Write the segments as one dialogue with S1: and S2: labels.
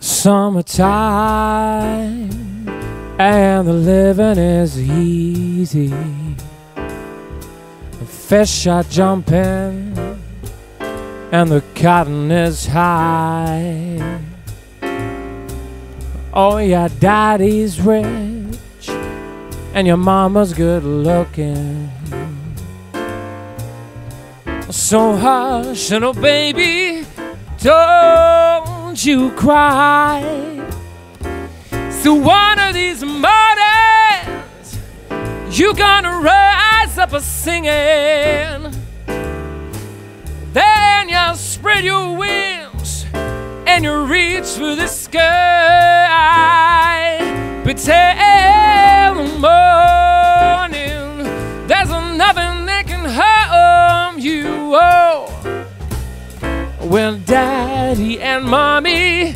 S1: Summertime and the living is easy. The fish are jumping and the cotton is high. Oh, your daddy's rich and your mama's good looking. So hush, little baby, don't you cry. So one of these mornings, you're gonna rise up a singing. Then you'll spread your wings and you reach for the sky. But till well, daddy and mommy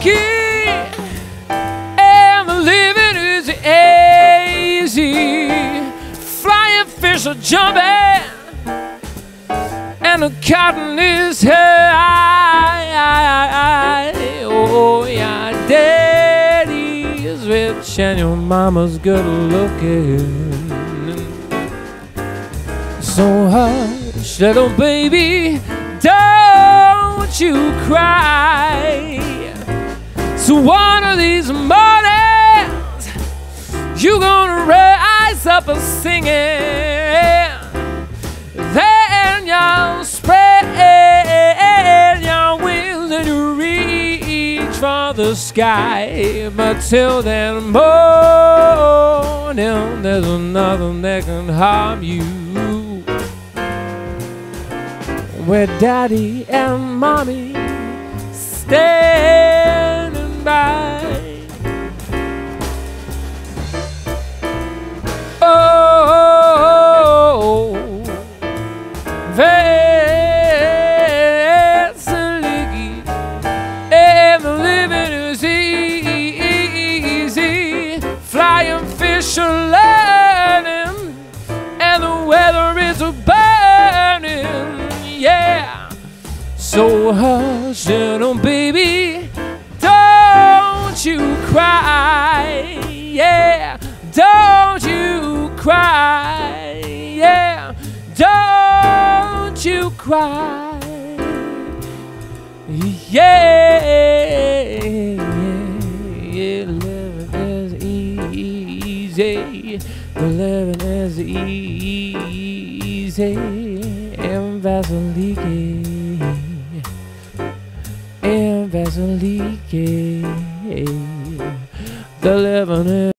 S1: Leaky, and the living is easy. Flying fish are jumping, and the cotton is high. Oh, yeah, daddy is rich, and your mama's good looking. So hush, little baby, don't you cry. So one of these mornings, you're gonna rise up and sing it. Then you'll spread your wings and you reach for the sky. But till then morning, there's nothing that can harm you where daddy and mommy standing and the living is easy. Flying fish are landing, and the weather is burning. Yeah. So hush, little baby, don't you cry. Yeah, don't you cry. Cry. Yeah, yeah, living is easy. The living is easy. And Vasiliki. And Vasiliki. The living is